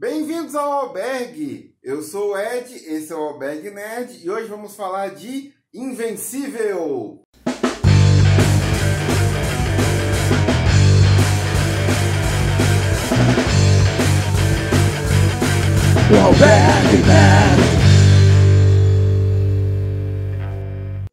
Bem-vindos ao Albergue! Eu sou o Ed, esse é o Albergue Nerd e hoje vamos falar de Invencível! Albergue Nerd!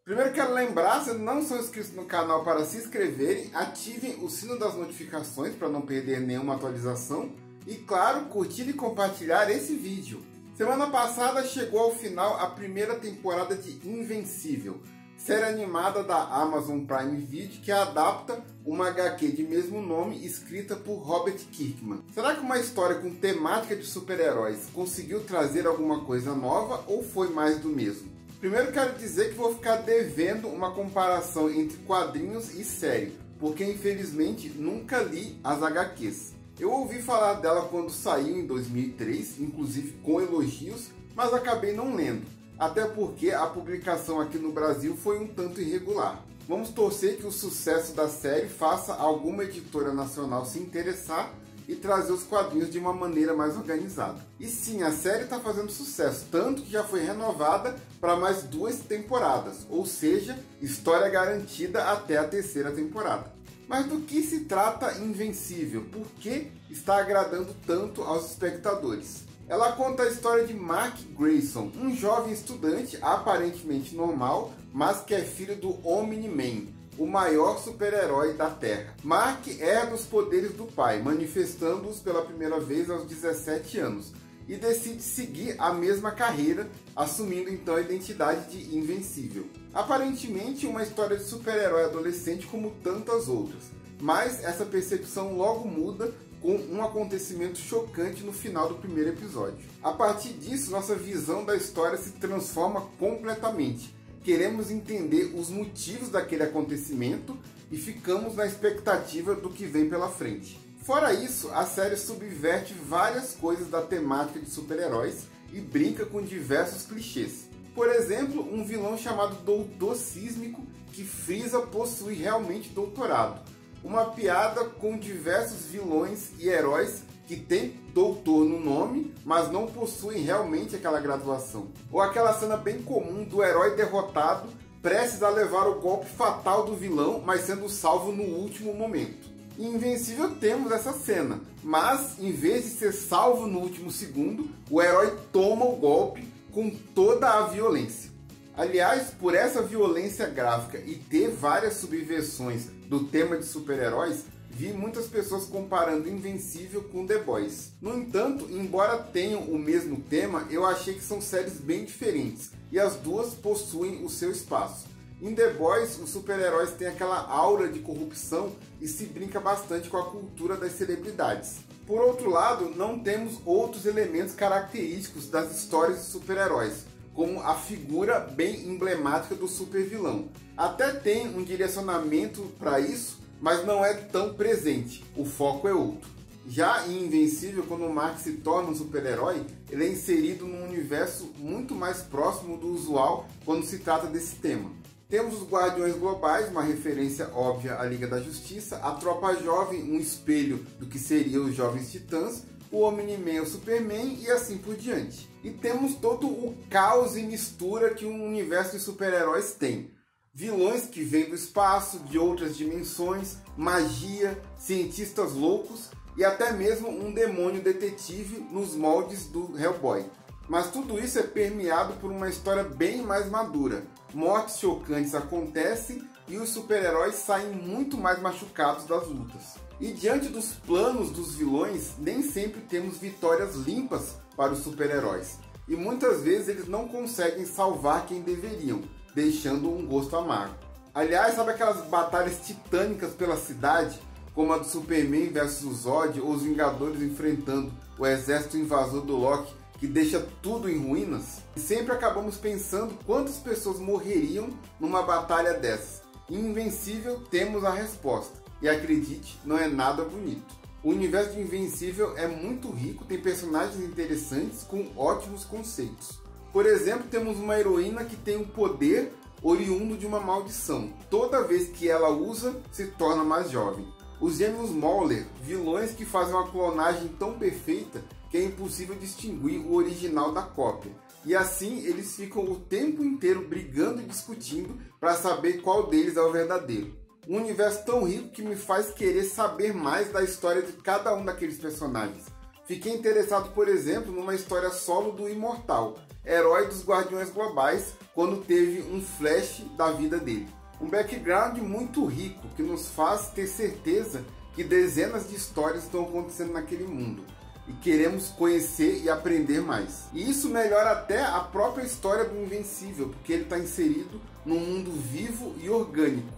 Primeiro quero lembrar, se não são inscritos no canal para se inscreverem, ativem o sino das notificações para não perder nenhuma atualização e, claro, curtir e compartilhar esse vídeo. Semana passada chegou ao final a primeira temporada de Invencível, série animada da Amazon Prime Video que adapta uma HQ de mesmo nome escrita por Robert Kirkman. Será que uma história com temática de super-heróis conseguiu trazer alguma coisa nova ou foi mais do mesmo? Primeiro quero dizer que vou ficar devendo uma comparação entre quadrinhos e série, porque infelizmente nunca li as HQs. Eu ouvi falar dela quando saiu em 2003, inclusive com elogios, mas acabei não lendo, até porque a publicação aqui no Brasil foi um tanto irregular. Vamos torcer que o sucesso da série faça alguma editora nacional se interessar e trazer os quadrinhos de uma maneira mais organizada. E sim, a série está fazendo sucesso, tanto que já foi renovada para mais duas temporadas, ou seja, história garantida até a terceira temporada. Mas do que se trata Invencível? Por que está agradando tanto aos espectadores? Ela conta a história de Mark Grayson, um jovem estudante aparentemente normal, mas que é filho do Omni-Man, o maior super-herói da Terra. Mark herda os poderes do pai, manifestando-os pela primeira vez aos 17 anos, e decide seguir a mesma carreira, assumindo então a identidade de Invencível. Aparentemente uma história de super-herói adolescente como tantas outras, mas essa percepção logo muda com um acontecimento chocante no final do primeiro episódio. A partir disso, nossa visão da história se transforma completamente. Queremos entender os motivos daquele acontecimento e ficamos na expectativa do que vem pela frente. Fora isso, a série subverte várias coisas da temática de super-heróis e brinca com diversos clichês. Por exemplo, um vilão chamado Doutor Sísmico, que Frieza possui realmente doutorado. Uma piada com diversos vilões e heróis que têm doutor no nome, mas não possuem realmente aquela graduação. Ou aquela cena bem comum do herói derrotado prestes a levar o golpe fatal do vilão, mas sendo salvo no último momento. Invencível temos essa cena, mas em vez de ser salvo no último segundo, o herói toma o golpe com toda a violência. Aliás, por essa violência gráfica e ter várias subversões do tema de super-heróis, vi muitas pessoas comparando Invencível com The Boys. No entanto, embora tenham o mesmo tema, eu achei que são séries bem diferentes e as duas possuem o seu espaço. Em The Boys, os super-heróis têm aquela aura de corrupção e se brinca bastante com a cultura das celebridades. Por outro lado, não temos outros elementos característicos das histórias de super-heróis, como a figura bem emblemática do super-vilão. Até tem um direcionamento para isso, mas não é tão presente, o foco é outro. Já em Invencível, quando o Mark se torna um super-herói, ele é inserido num universo muito mais próximo do usual quando se trata desse tema. Temos os Guardiões Globais, uma referência óbvia à Liga da Justiça, a Tropa Jovem, um espelho do que seriam os Jovens Titãs, o Omni-Man, o Superman e assim por diante. E temos todo o caos e mistura que um universo de super-heróis tem. Vilões que vêm do espaço, de outras dimensões, magia, cientistas loucos e até mesmo um demônio detetive nos moldes do Hellboy. Mas tudo isso é permeado por uma história bem mais madura. Mortes chocantes acontecem e os super-heróis saem muito mais machucados das lutas. E diante dos planos dos vilões, nem sempre temos vitórias limpas para os super-heróis. E muitas vezes eles não conseguem salvar quem deveriam, deixando um gosto amargo. Aliás, sabe aquelas batalhas titânicas pela cidade, como a do Superman versus Zod ou os Vingadores enfrentando o exército invasor do Loki, que deixa tudo em ruínas? Sempre acabamos pensando quantas pessoas morreriam numa batalha dessas. Invencível temos a resposta. E acredite, não é nada bonito. O universo de Invencível é muito rico, tem personagens interessantes com ótimos conceitos. Por exemplo, temos uma heroína que tem um poder oriundo de uma maldição. Toda vez que ela usa, se torna mais jovem. Os gêmeos Mauler, vilões que fazem uma clonagem tão perfeita que é impossível distinguir o original da cópia. E assim eles ficam o tempo inteiro brigando e discutindo para saber qual deles é o verdadeiro. Um universo tão rico que me faz querer saber mais da história de cada um daqueles personagens. Fiquei interessado, por exemplo, numa história solo do Imortal, herói dos Guardiões Globais, quando teve um flash da vida dele. Um background muito rico que nos faz ter certeza que dezenas de histórias estão acontecendo naquele mundo e queremos conhecer e aprender mais. E isso melhora até a própria história do Invencível, porque ele está inserido num mundo vivo e orgânico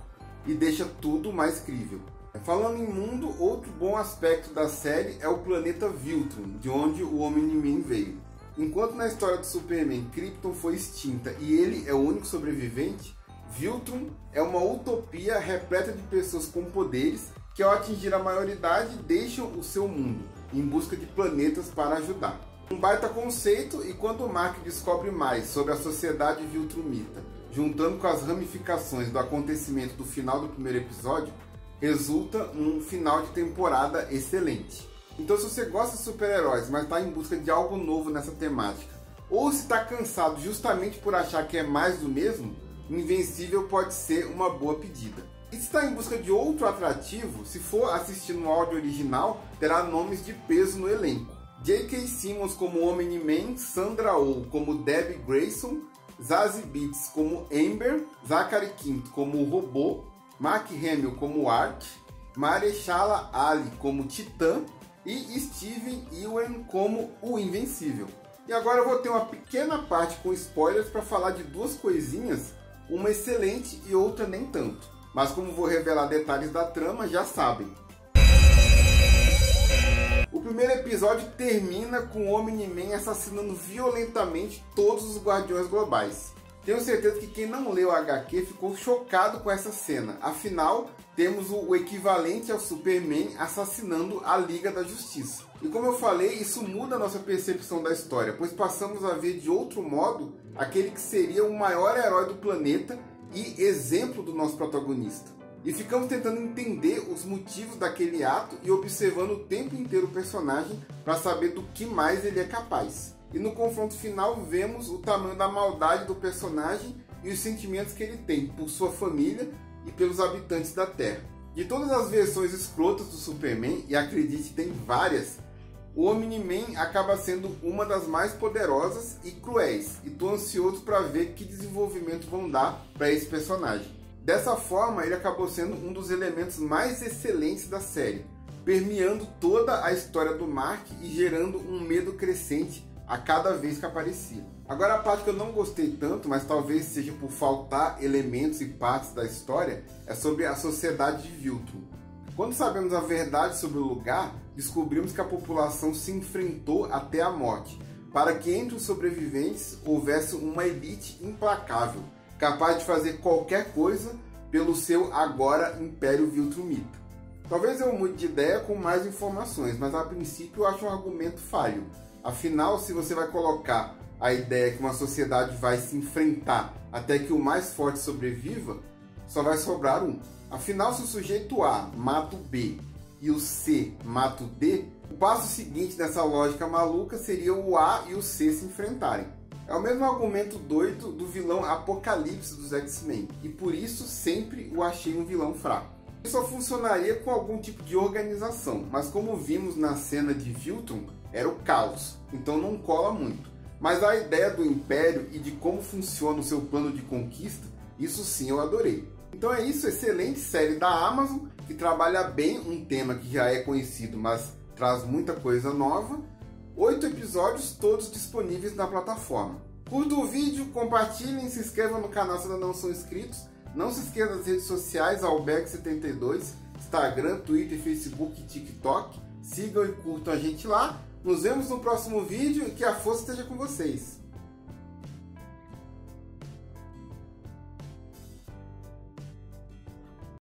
e deixa tudo mais crível. Falando em mundo, outro bom aspecto da série é o planeta Viltrum, de onde o Homem-Man veio. Enquanto na história do Superman Krypton foi extinta e ele é o único sobrevivente, Viltrum é uma utopia repleta de pessoas com poderes que ao atingir a maioridade deixam o seu mundo em busca de planetas para ajudar. Um baita conceito e quando Mark descobre mais sobre a sociedade Viltrumita, juntando com as ramificações do acontecimento do final do primeiro episódio, resulta um final de temporada excelente. Então se você gosta de super-heróis, mas está em busca de algo novo nessa temática, ou se está cansado justamente por achar que é mais do mesmo, Invencível pode ser uma boa pedida. E se está em busca de outro atrativo, se for assistir no áudio original, terá nomes de peso no elenco. J.K. Simmons como Omni-Man, Sandra Oh como Debbie Grayson, Zazie Beetz como Amber, Zachary Quinto como Robô, Mark Hamill como Art, Marechala Ali como Titã e Steven Ewan como o Invencível. E agora eu vou ter uma pequena parte com spoilers para falar de duas coisinhas uma excelente e outra nem tanto. Mas como vou revelar detalhes da trama, já sabem. O primeiro episódio termina com o Omni-Man assassinando violentamente todos os Guardiões Globais. Tenho certeza que quem não leu o HQ ficou chocado com essa cena. Afinal, temos o equivalente ao Superman assassinando a Liga da Justiça. E como eu falei, isso muda a nossa percepção da história, pois passamos a ver de outro modo aquele que seria o maior herói do planeta e exemplo do nosso protagonista. E ficamos tentando entender os motivos daquele ato e observando o tempo inteiro o personagem para saber do que mais ele é capaz. E no confronto final vemos o tamanho da maldade do personagem e os sentimentos que ele tem por sua família e pelos habitantes da Terra. De todas as versões escrotas do Superman, e acredite, tem várias, o Omni-Man acaba sendo uma das mais poderosas e cruéis, e tô ansioso para ver que desenvolvimento vão dar para esse personagem. Dessa forma, ele acabou sendo um dos elementos mais excelentes da série, permeando toda a história do Mark e gerando um medo crescente a cada vez que aparecia. Agora a parte que eu não gostei tanto, mas talvez seja por faltar elementos e partes da história, é sobre a sociedade de Viltrum. Quando sabemos a verdade sobre o lugar, descobrimos que a população se enfrentou até a morte, para que entre os sobreviventes houvesse uma elite implacável, capaz de fazer qualquer coisa pelo seu agora Império Viltrumita. Talvez eu mude de ideia com mais informações, mas a princípio eu acho um argumento falho. Afinal, se você vai colocar a ideia que uma sociedade vai se enfrentar até que o mais forte sobreviva, só vai sobrar um. Afinal, se o sujeito A mata o B e o C mata o D, o passo seguinte nessa lógica maluca seria o A e o C se enfrentarem. É o mesmo argumento doido do vilão Apocalipse dos X-Men, e por isso sempre o achei um vilão fraco. Isso só funcionaria com algum tipo de organização, mas como vimos na cena de Viltrum, era o caos, então não cola muito. Mas a ideia do Império e de como funciona o seu plano de conquista, isso sim eu adorei. Então é isso, excelente série da Amazon, que trabalha bem um tema que já é conhecido, mas traz muita coisa nova. Oito episódios, todos disponíveis na plataforma. Curta o vídeo, compartilhem, se inscrevam no canal se ainda não são inscritos. Não se esqueça das redes sociais, Albeck72, Instagram, Twitter, Facebook e TikTok. Sigam e curtam a gente lá. Nos vemos no próximo vídeo e que a força esteja com vocês.